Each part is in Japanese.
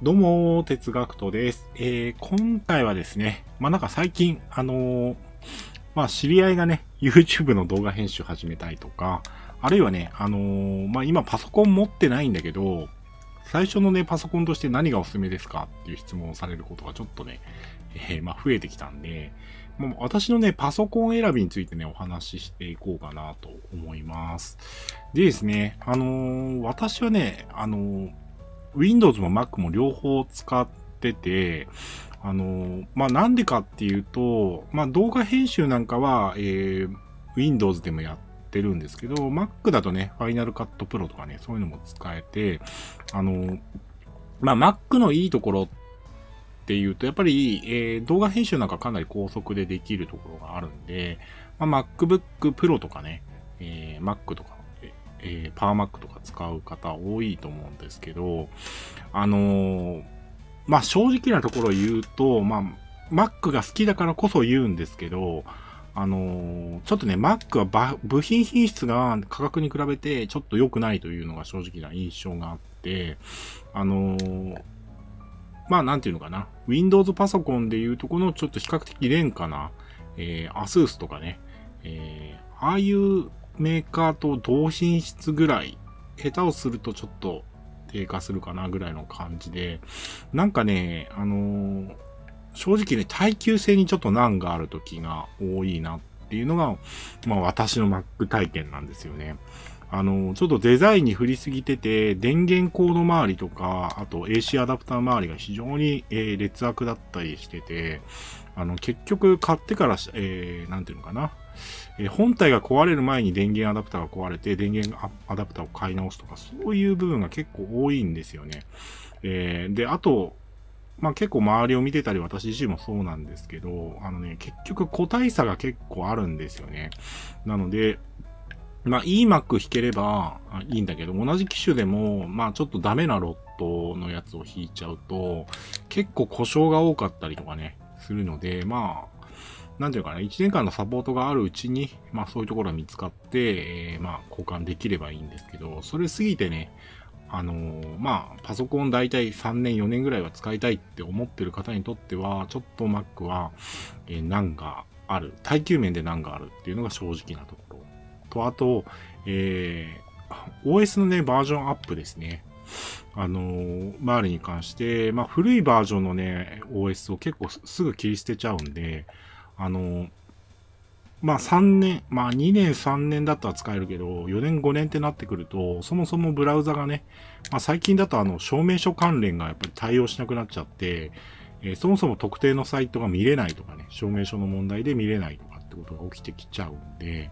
どうも、哲学とです。えー、今回はですね、まあ、なんか最近、あのー、まあ、知り合いがね、YouTube の動画編集始めたいとか、あるいはね、あのー、まあ、今パソコン持ってないんだけど、最初のね、パソコンとして何がおすすめですかっていう質問をされることがちょっとね、えー、まあ、増えてきたんで、もう私のね、パソコン選びについてね、お話ししていこうかなと思います。でですね、あの、私はね、あの Windows も Mac も両方使ってて、あの、まあ、なんでかっていうと、まあ、動画編集なんかは、えー、Windows でもやってるんですけど、Mac だとね、Final Cut Pro とかね、そういうのも使えて、あの、まあ、Mac のいいところっていうと、やっぱり、えー、動画編集なんかかなり高速でできるところがあるんで、まあ、MacBook Pro とかね、えー、Mac とかえー、パワーマックとか使う方多いと思うんですけど、あのー、まあ、正直なところ言うと、まあ、Mac が好きだからこそ言うんですけど、あのー、ちょっとね、Mac は部品品質が価格に比べてちょっと良くないというのが正直な印象があって、あの、まあ、なんていうのかな。Windows パソコンでいうとこのちょっと比較的廉価な、えー、ASUS とかね、えー、ああいうメーカーと同品質ぐらい、下手をするとちょっと低下するかなぐらいの感じで、なんかね、あのー、正直ね、耐久性にちょっと難がある時が多いなっていうのが、まあ私の Mac 体験なんですよね。あの、ちょっとデザインに振りすぎてて、電源コード周りとか、あと AC アダプター周りが非常に、えー、劣悪だったりしてて、あの、結局買ってから、えー、なんていうのかな。えー、本体が壊れる前に電源アダプターが壊れて、電源アダプターを買い直すとか、そういう部分が結構多いんですよね。えー、で、あと、まあ結構周りを見てたり、私自身もそうなんですけど、あのね、結局個体差が結構あるんですよね。なので、まあ eMac 弾ければいいんだけど、同じ機種でも、まあちょっとダメなロットのやつを弾いちゃうと、結構故障が多かったりとかね、するので、まあ、なんていうかな、1年間のサポートがあるうちに、まあそういうところが見つかって、えー、まあ交換できればいいんですけど、それ過ぎてね、あのー、まあパソコン大体3年4年ぐらいは使いたいって思ってる方にとっては、ちょっと Mac は、えー、難がある、耐久面で難があるっていうのが正直なと。と、あと、えー、OS のね、バージョンアップですね。あのー、周りに関して、まあ、古いバージョンのね、OS を結構すぐ切り捨てちゃうんで、あのー、まあ3年、まあ2年3年だったら使えるけど、4年5年ってなってくると、そもそもブラウザがね、まあ最近だとあの証明書関連がやっぱり対応しなくなっちゃって、えー、そもそも特定のサイトが見れないとかね、証明書の問題で見れないとかってことが起きてきちゃうんで、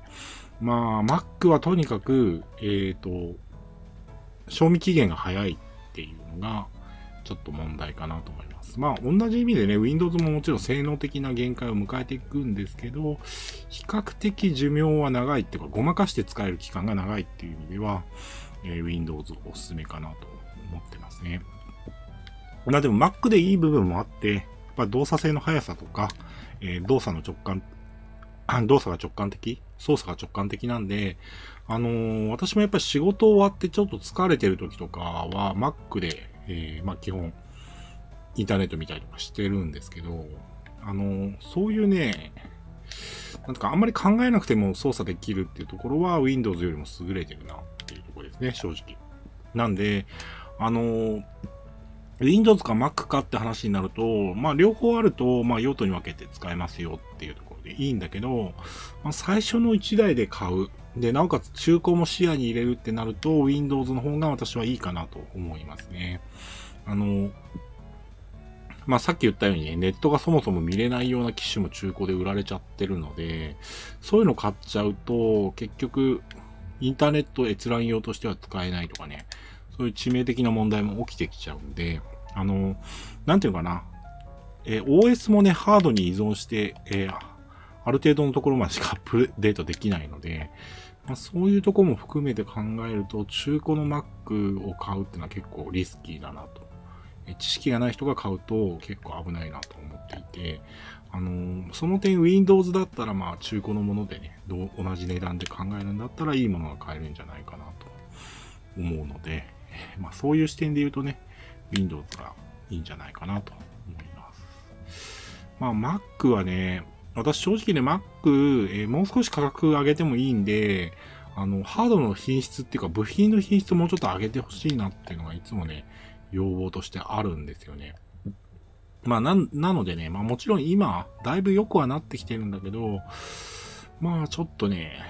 まあ Mac はとにかく、えっ、ー、と、賞味期限が早いっていうのが、ちょっと問題かなと思います。まあ、同じ意味でね、Windows ももちろん性能的な限界を迎えていくんですけど、比較的寿命は長いっていうか、ごまかして使える期間が長いっていう意味では、えー、Windows おすすめかなと思ってますね。まあでも Mac でいい部分もあって、やっぱ動作性の速さとか、えー、動作の直感、動作が直感的？操作が直感的なんで、あのー、私もやっぱり仕事終わってちょっと疲れてる時とかは Mac で、えー、まあ基本、インターネット見たりとかしてるんですけど、あのー、そういうね、なんかあんまり考えなくても操作できるっていうところは Windows よりも優れてるなっていうところですね、正直。なんで、あの、Windows か Mac かって話になると、まあ両方あると、まあ用途に分けて使えますよっていうといいんだけど、まあ、最初の1台で買う。で、なおかつ中古も視野に入れるってなると、Windows の方が私はいいかなと思いますね。あの、まあ、さっき言ったようにね、ネットがそもそも見れないような機種も中古で売られちゃってるので、そういうの買っちゃうと、結局、インターネット閲覧用としては使えないとかね、そういう致命的な問題も起きてきちゃうんで、あの、なんていうかな、え、OS もね、ハードに依存して、えー、ある程度のところまでしか アップデートできないので、まあ、そういうとこも含めて考えると、中古の Mac を買うっていうのは結構リスキーだなと知識がない人が買うと結構危ないなと思っていて、あの、その点 Windows だったらまあ中古のものでね、同じ値段で考えるんだったらいいものが買えるんじゃないかなと思うので、まあそういう視点で言うとね、Windows がいいんじゃないかなと思います。まあ Mac はね、私正直ね Mac、えー、もう少し価格上げてもいいんで、あの、ハードの品質っていうか部品の品質もうちょっと上げてほしいなっていうのがいつもね、要望としてあるんですよね。まあ、な、なのでね、まあもちろん今、だいぶ良くはなってきてるんだけど、まあちょっとね、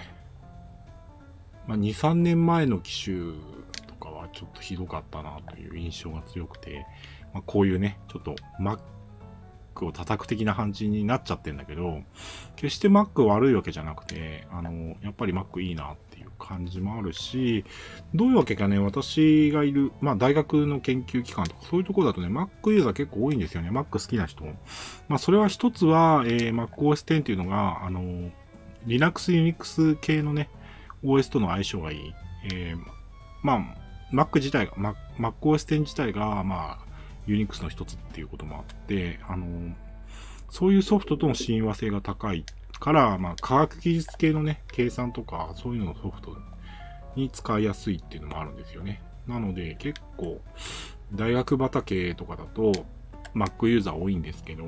まあ2、3年前の機種とかはちょっとひどかったなという印象が強くて、まあこういうね、ちょっと Mac Mac を叩く的な感じになっちゃってんだけど、決して Mac 悪いわけじゃなくて、あの、やっぱり Mac いいなっていう感じもあるし、どういうわけかね、私がいる、まあ大学の研究機関とかそういうところだとね、Mac ユーザー結構多いんですよね。Mac 好きな人。まあそれは一つは、えー、MacOS X っていうのが、あの、Linux、Unix 系のね、OS との相性がいい。えー、まあ、Mac 自体が、MacOS X 自体が、まあ、Unix の一つっていうこともあって、あの、そういうソフトとの親和性が高いから、まあ、科学技術系のね、計算とか、そういうののソフトに使いやすいっていうのもあるんですよね。なので、結構、大学畑とかだと、Mac ユーザー多いんですけど、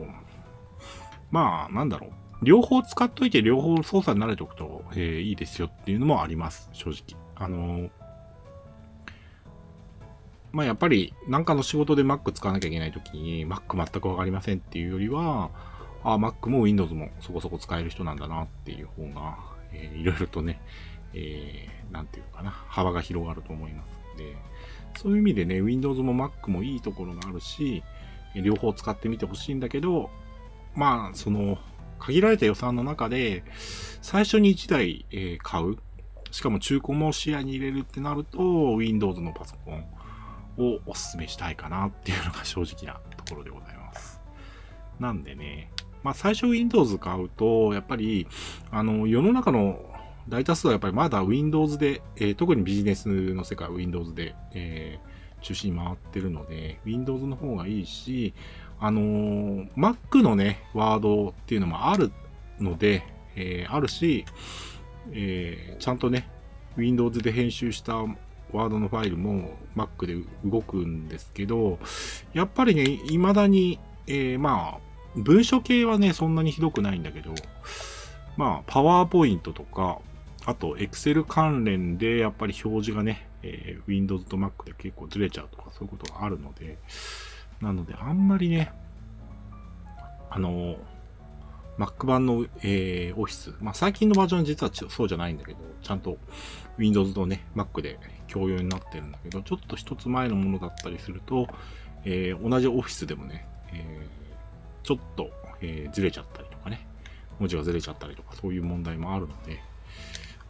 まあ、なんだろう。両方使っといて両方操作に慣れておくと、えー、いいですよっていうのもあります、正直。あのー、まあやっぱりなんかの仕事で Mac 使わなきゃいけないときに Mac 全くわかりませんっていうよりは、あ、Mac も Windows もそこそこ使える人なんだなっていう方が、えー、いろいろとね、えー、ていうかな、幅が広がると思いますので、そういう意味でね、Windows も Mac もいいところがあるし、両方使ってみてほしいんだけど、まあ、その、限られた予算の中で、最初に1台、えー、買う。しかも中古も視野に入れるってなると、Windows のパソコンをお勧めしたいかなっていうのが正直なところでございます。なんでね、まあ最初 Windows 買うと、やっぱり、あの、世の中の大多数はやっぱりまだ Windows で、えー、特にビジネスの世界は Windows で、えー、中心に回ってるので、Windows の方がいいし、あのー、Mac のね、ワードっていうのもあるので、えー、あるし、え、ちゃんとね、Windows で編集したワードのファイルも Mac で動くんですけど、やっぱりね、未だに、えー、まあ、文書系はね、そんなにひどくないんだけど、まあ、パワーポイントとか、あと、Excel 関連でやっぱり表示がね、えー、Windows と Mac で結構ずれちゃうとかそういうことがあるので、なので、あんまりね、あの、Mac 版の、えー、オフィス。まあ、最近のバージョン実はそうじゃないんだけど、ちゃんと Windows とね、Mac で共用になってるんだけど、ちょっと一つ前のものだったりすると、えー、同じオフィスでもね、えー、ちょっと、えー、ずれちゃったりとかね、文字がずれちゃったりとか、そういう問題もあるので、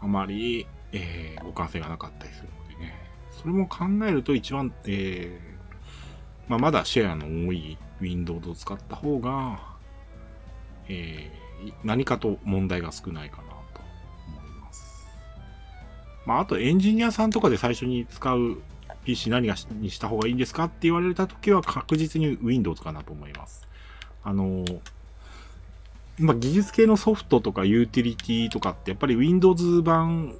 あまり、えー、互換性がなかったりするのでね、それも考えると一番、えー、まあ、まだシェアの多い Windows を使った方が、えー、何かと問題が少ないかなと思います。まあ、あとエンジニアさんとかで最初に使う PC 何がにした方がいいんですかって言われた時は確実に Windows かなと思います。あの、まあ、技術系のソフトとかユーティリティとかってやっぱり Windows 版、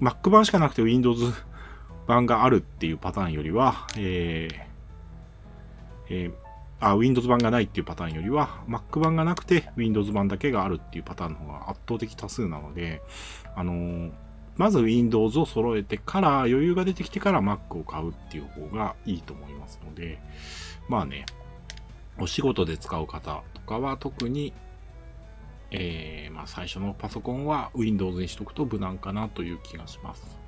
Mac 版しかなくて Windows 版があるっていうパターンよりは、えー、えー、あ、Windows 版がないっていうパターンよりは、Mac 版がなくて Windows 版だけがあるっていうパターンの方が圧倒的多数なので、あのー、まず Windows を揃えてから余裕が出てきてから Mac を買うっていう方がいいと思いますので、まあね、お仕事で使う方とかは特に、えー、まあ最初のパソコンは Windows にしとくと無難かなという気がします。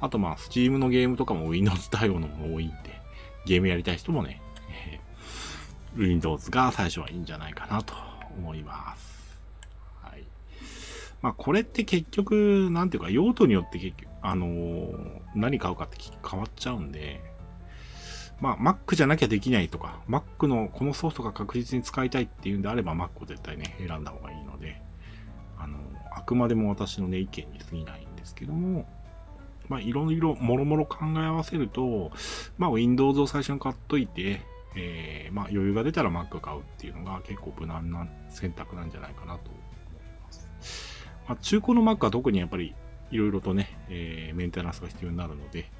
あとまあ Steam のゲームとかも Windows 対応のもの多いんで、ゲームやりたい人もね、Windows が最初はいいんじゃないかなと思います。はい。まあこれって結局、なんていうか用途によって結局、あのー、何買うかって変わっちゃうんで、まあ Mac じゃなきゃできないとか、Mac のこのソフトが確実に使いたいっていうんであれば Mac を絶対ね、選んだ方がいいので、あのー、あくまでも私のね、意見に過ぎないんですけども、まあ、いろいろもろもろ考え合わせると、まあ、Windows を最初に買っといて、えー、まあ、余裕が出たら Mac 買うっていうのが結構無難な選択なんじゃないかなと思います。まあ、中古の Mac は特にやっぱりいろいろとね、えー、メンテナンスが必要になるので、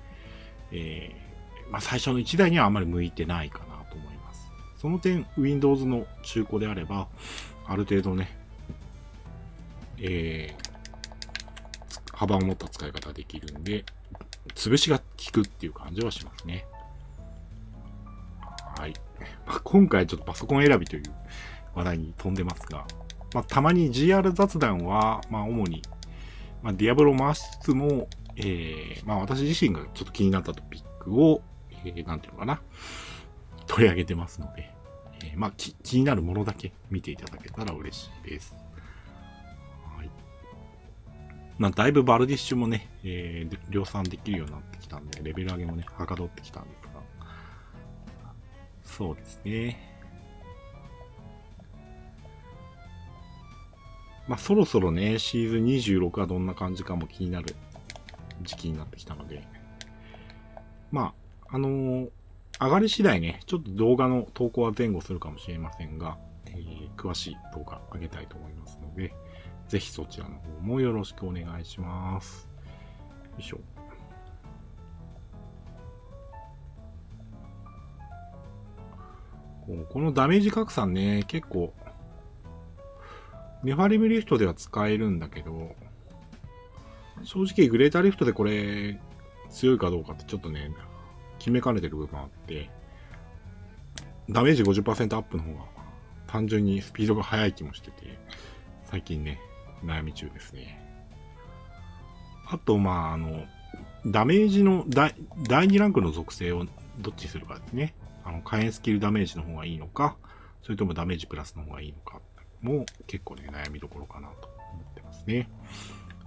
えー、まあ、最初の1台にはあまり向いてないかなと思います。その点、Windows の中古であれば、ある程度ね、えー、幅を持った使い方ができるんで、潰しが効くっていう感じはしますね。まあ、今回ちょっとパソコン選びという話題に飛んでますが、まあ、たまに GR 雑談は、まあ、主に、まあ、ディアブロを回しつつも、えー、まあ、私自身がちょっと気になったトピックを、えー、なんていうのかな、取り上げてますので、えー、まあ、気になるものだけ見ていただけたら嬉しいです。はい。まあ、だいぶバルディッシュもね、えー、量産できるようになってきたんで、レベル上げもね、はかどってきたんで、そうですね。まあ、そろそろね、シーズン26はどんな感じかも気になる時期になってきたので、まあ、あのー、上がり次第ね、ちょっと動画の投稿は前後するかもしれませんが、えー、詳しい動画上げたいと思いますので、ぜひそちらの方もよろしくお願いします。よいしょ。このダメージ拡散ね、結構、ネファリムリフトでは使えるんだけど、正直グレーターリフトでこれ強いかどうかってちょっとね、決めかねてる部分あって、ダメージ50%アップの方が単純にスピードが速い気もしてて、最近ね、悩み中ですね。あと、まあ、あの、ダメージの第2ランクの属性をどっちにするかですね。あの、火炎スキルダメージの方がいいのか、それともダメージプラスの方がいいのかも結構ね、悩みどころかなと思ってますね。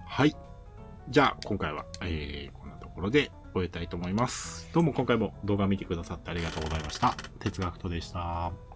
はい。じゃあ、今回は、えー、こんなところで終えたいと思います。どうも今回も動画見てくださってありがとうございました。哲学とでした。